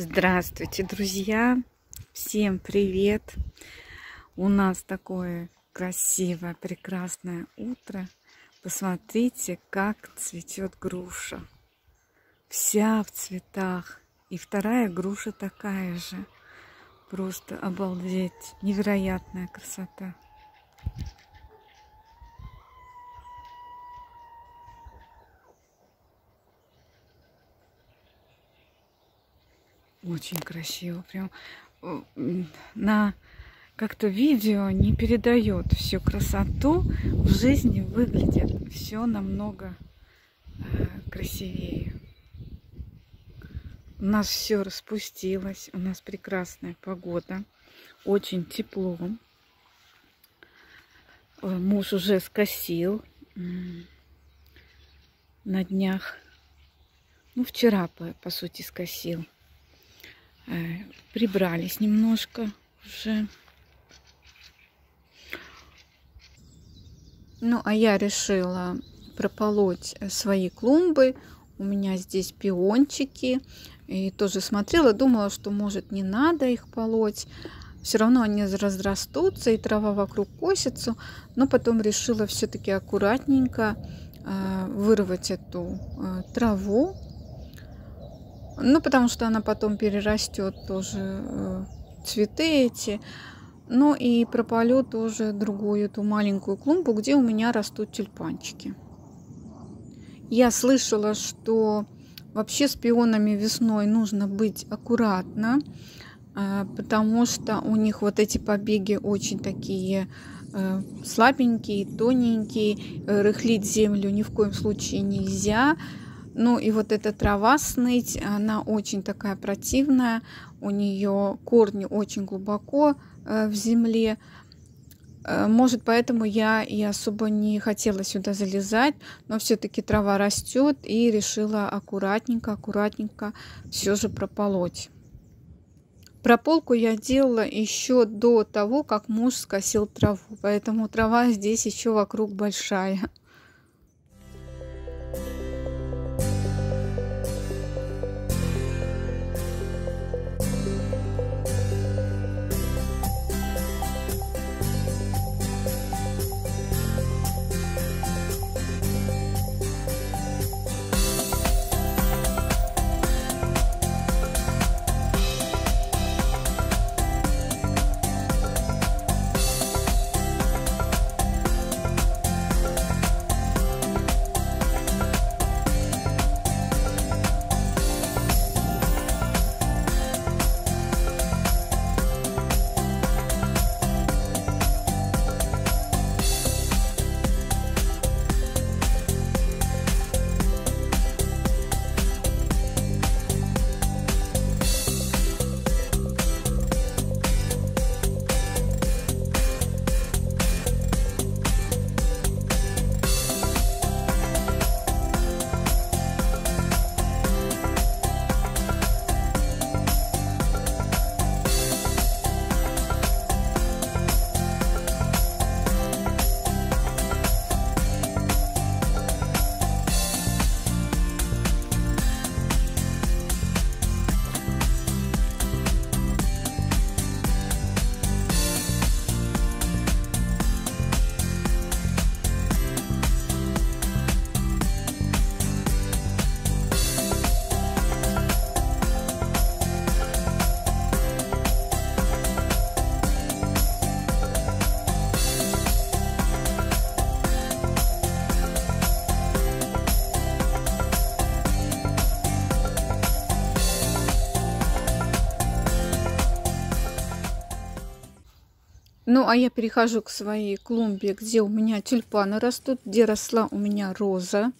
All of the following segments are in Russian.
Здравствуйте, друзья! Всем привет! У нас такое красивое, прекрасное утро. Посмотрите, как цветет груша. Вся в цветах. И вторая груша такая же. Просто обалдеть. Невероятная красота. Очень красиво. Прям э, на как-то видео не передает всю красоту. В жизни выглядит все намного э, красивее. У нас все распустилось. У нас прекрасная погода. Очень тепло. Э, муж уже скосил на днях. Ну, вчера, по, по сути, скосил. Э, прибрались немножко уже. Ну, а я решила прополоть свои клумбы. У меня здесь пиончики. И тоже смотрела, думала, что может не надо их полоть. Все равно они разрастутся, и трава вокруг косится. Но потом решила все-таки аккуратненько э, вырвать эту э, траву ну, потому что она потом перерастет тоже э, цветы эти. Ну и прополю тоже другую эту маленькую клумбу, где у меня растут тюльпанчики. Я слышала, что вообще с пионами весной нужно быть аккуратно, э, потому что у них вот эти побеги очень такие э, слабенькие, тоненькие. Рыхлить землю ни в коем случае нельзя. Ну и вот эта трава сныть, она очень такая противная. У нее корни очень глубоко э, в земле. Э, может, поэтому я и особо не хотела сюда залезать, но все-таки трава растет и решила аккуратненько, аккуратненько все же прополоть. Прополку я делала еще до того, как муж скосил траву, поэтому трава здесь еще вокруг большая. Ну, а я перехожу к своей клумбе, где у меня тюльпаны растут, где росла у меня роза.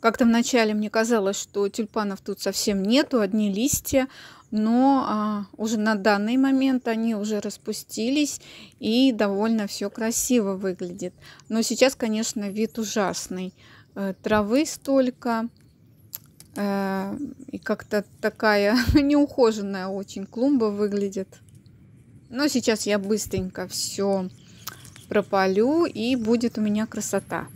Как-то вначале мне казалось, что тюльпанов тут совсем нету, одни листья, но а, уже на данный момент они уже распустились и довольно все красиво выглядит. Но сейчас, конечно, вид ужасный. Э, травы столько, э, и как-то такая неухоженная очень клумба выглядит. Но сейчас я быстренько все пропалю и будет у меня красота.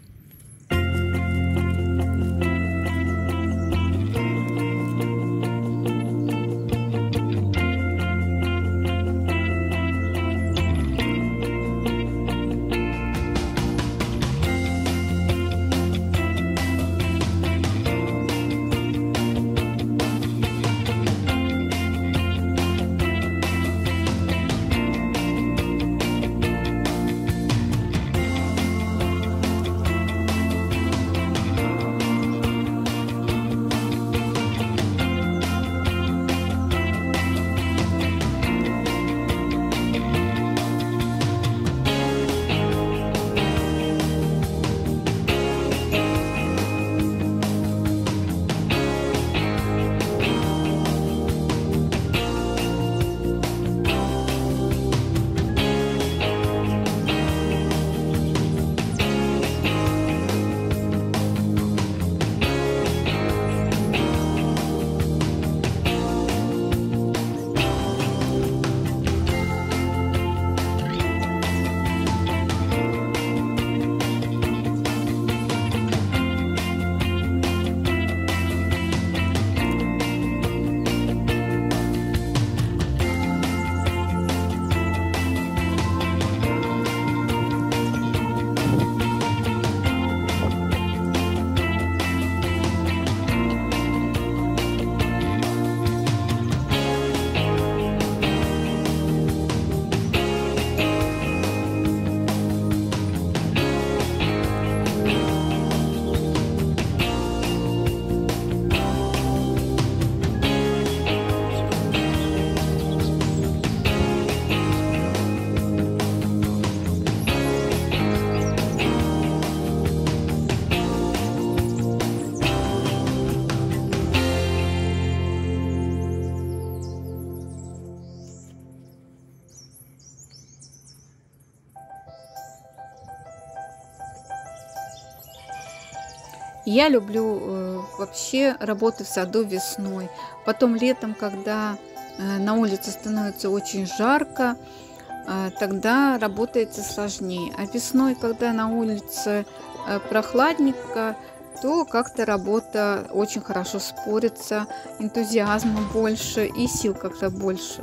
Я люблю э, вообще работы в саду весной. Потом летом, когда э, на улице становится очень жарко, э, тогда работается сложнее. А весной, когда на улице э, прохладненько, то как-то работа очень хорошо спорится, энтузиазма больше и сил как-то больше.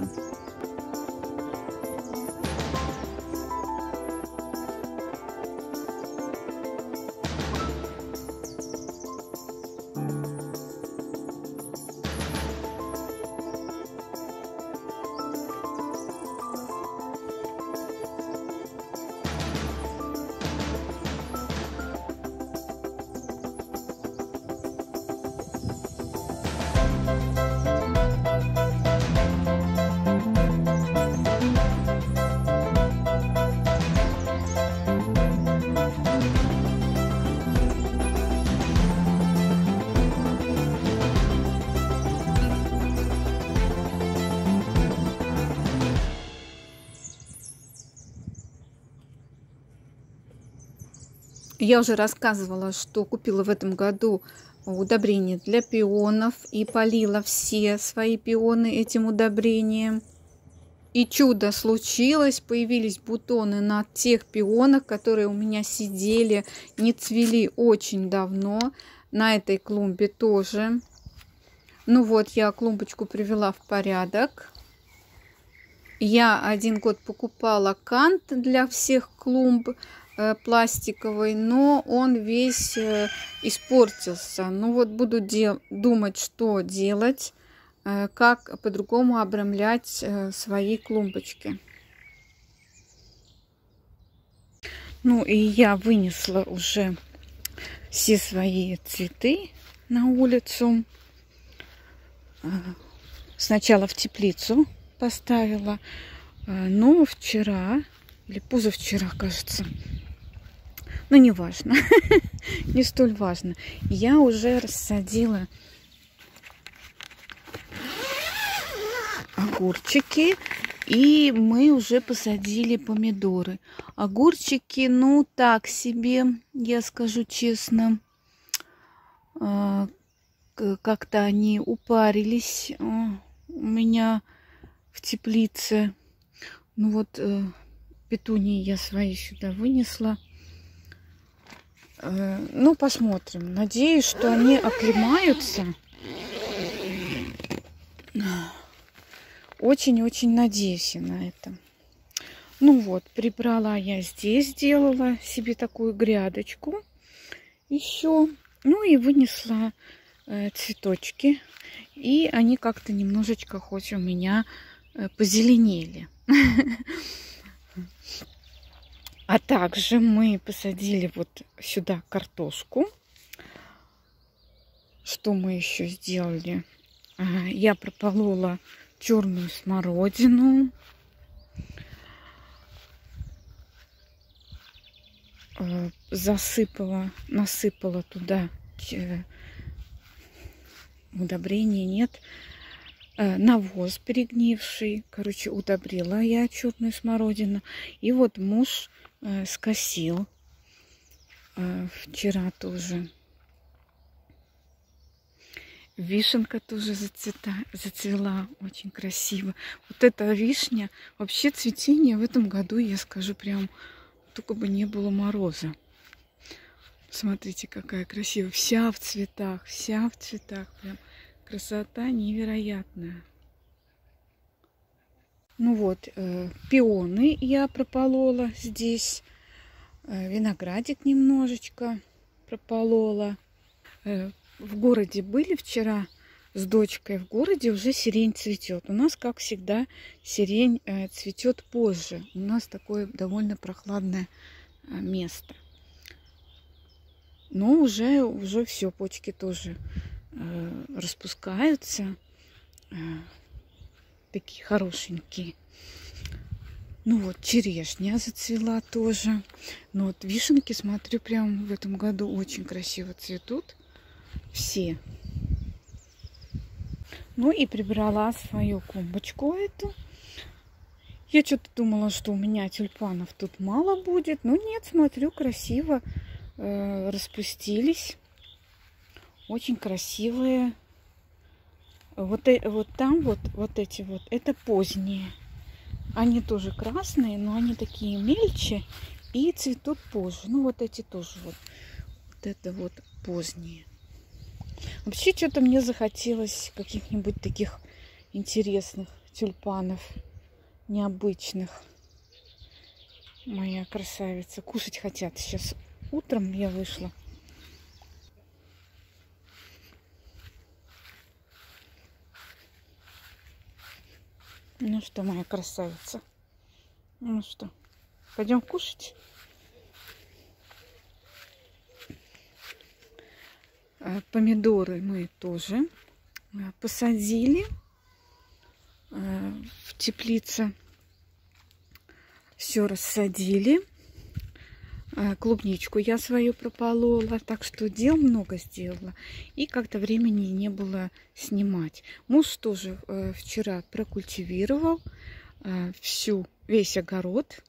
Я уже рассказывала, что купила в этом году удобрение для пионов и полила все свои пионы этим удобрением. И чудо случилось, появились бутоны на тех пионах, которые у меня сидели, не цвели очень давно. На этой клумбе тоже. Ну вот, я клумбочку привела в порядок. Я один год покупала кант для всех клумб. Э, пластиковый, но он весь э, испортился. Ну вот буду думать, что делать, э, как по-другому обрамлять свои клумбочки. Ну и я вынесла уже все свои цветы на улицу. Сначала в теплицу поставила, но вчера или позавчера, кажется, но ну, не важно, не столь важно. Я уже рассадила огурчики, и мы уже посадили помидоры. Огурчики, ну, так себе, я скажу честно. А, как-то они упарились а, у меня в теплице. Ну вот, э, петунии я свои сюда вынесла. Э, ну, посмотрим. Надеюсь, что они оклемаются. Очень-очень надеюсь на это. Ну вот, прибрала я здесь, сделала себе такую грядочку. Еще. Ну и вынесла э, цветочки. И они как-то немножечко хоть у меня э, позеленели. А также мы посадили вот сюда картошку. Что мы еще сделали? А, я прополола черную смородину. А, засыпала, насыпала туда удобрения нет. А, навоз перегнивший. Короче, удобрила я черную смородину. И вот муж э, скосил э, вчера тоже. Вишенка тоже зацвета, зацвела очень красиво. Вот эта вишня, вообще цветение в этом году, я скажу прям, только бы не было мороза. Смотрите, какая красивая. Вся в цветах, вся в цветах. Прям красота невероятная. Ну вот, э, пионы я прополола здесь. Э, виноградик немножечко прополола. Э, в городе были вчера с дочкой. В городе уже сирень цветет. У нас, как всегда, сирень цветет позже. У нас такое довольно прохладное место. Но уже, уже все, почки тоже распускаются. Э, такие хорошенькие. Ну вот, черешня зацвела тоже. Ну вот, вишенки, смотрю, прям в этом году очень красиво цветут. Все. Ну и прибрала свою клумбочку эту. Я что-то думала, что у меня тюльпанов тут мало будет. Но нет, смотрю, красиво э, распустились. Очень красивые. Вот, э, вот там вот, вот эти вот, это поздние. Они тоже красные, но они такие мельче и цветут позже. Ну, вот эти тоже вот. Вот это вот поздние. Вообще, что-то мне захотелось каких-нибудь таких интересных тюльпанов, необычных. Моя красавица. Кушать хотят. Сейчас утром я вышла. Ну что, моя красавица? Ну что, пойдем кушать? А, помидоры мы тоже а, посадили а, в теплице. Все рассадили. Клубничку я свою прополола, так что дел много сделала. И как-то времени не было снимать. Муж тоже э, вчера прокультивировал всю, весь огород.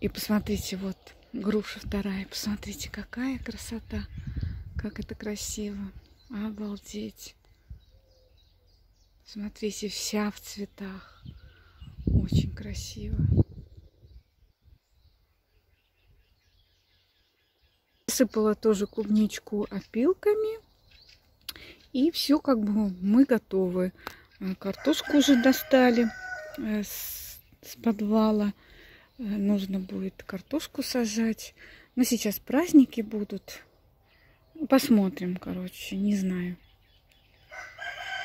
И посмотрите, вот груша вторая. Посмотрите, какая красота. Как это красиво. Обалдеть. Смотрите, вся в цветах. Очень красиво. Сыпала тоже клубничку опилками. И все как бы мы готовы. Э, картошку уже достали э, с, с подвала. Э, нужно будет картошку сажать. Но сейчас праздники будут. Посмотрим, короче, не знаю.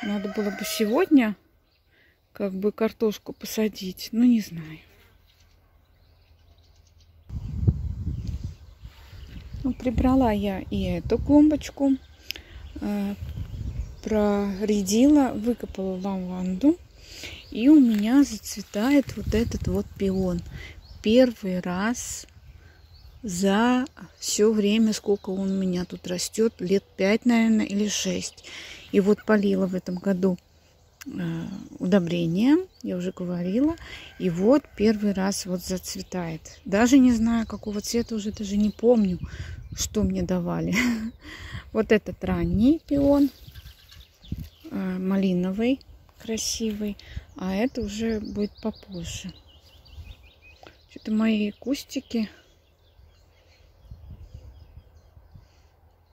Надо было бы сегодня как бы картошку посадить, но не знаю. Ну, прибрала я и эту клумбочку, э, проредила, выкопала лаванду. И у меня зацветает вот этот вот пион. Первый раз за все время, сколько он у меня тут растет, лет 5, наверное, или 6. И вот полила в этом году удобрение, я уже говорила. И вот первый раз вот зацветает. Даже не знаю, какого цвета, уже даже не помню, что мне давали. Вот этот ранний пион, э, малиновый, красивый. А это уже будет попозже. Что-то мои кустики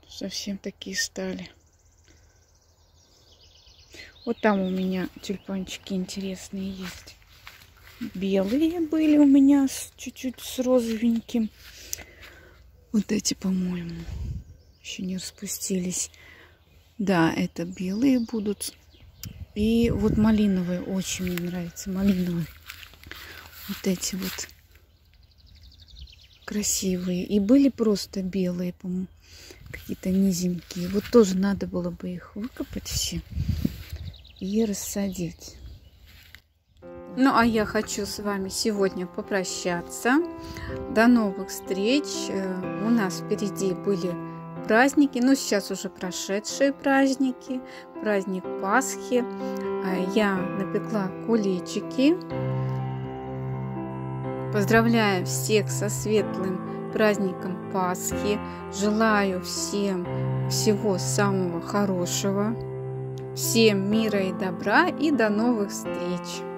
совсем такие стали. Вот там у меня тюльпанчики интересные есть. Белые были у меня чуть-чуть с розовеньким. Вот эти, по-моему, еще не распустились. Да, это белые будут. И вот малиновые очень мне нравятся. Малиновые. Вот эти вот красивые. И были просто белые, по-моему какие-то низенькие. Вот тоже надо было бы их выкопать все и рассадить. Ну, а я хочу с вами сегодня попрощаться. До новых встреч. Э, у нас впереди были праздники, ну, сейчас уже прошедшие праздники. Праздник Пасхи. Э, я напекла куличики. Поздравляю всех со светлым праздником Пасхи. Желаю всем всего самого хорошего. Всем мира и добра и до новых встреч!